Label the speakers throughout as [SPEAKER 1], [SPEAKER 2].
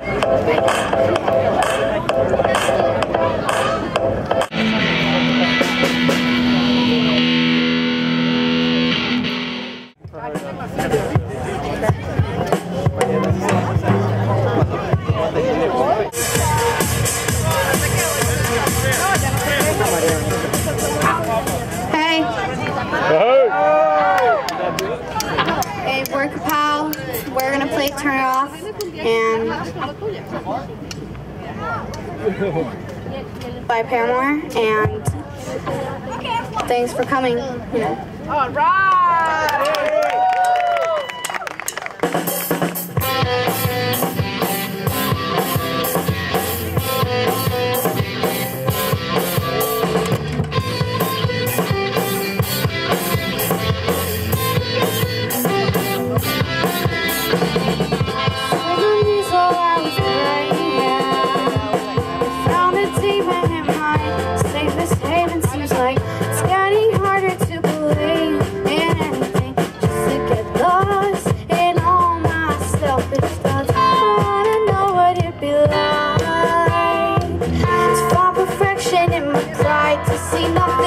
[SPEAKER 1] Thank you. turn it off, and by Paramore, and thanks for coming. Yeah.
[SPEAKER 2] All right.
[SPEAKER 1] see that.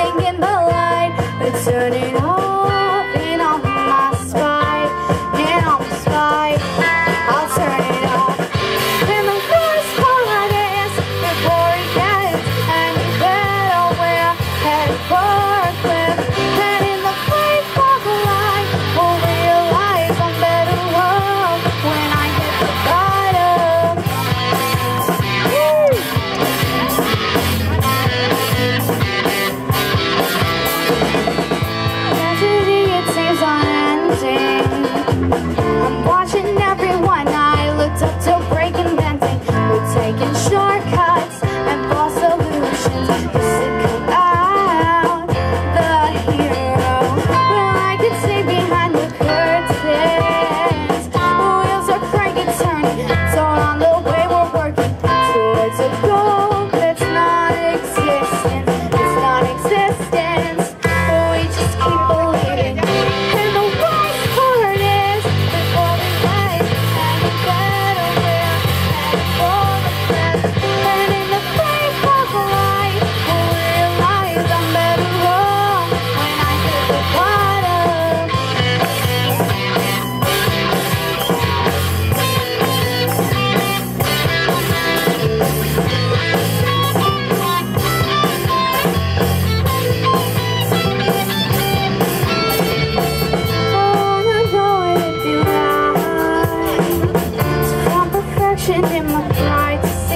[SPEAKER 1] in my flight.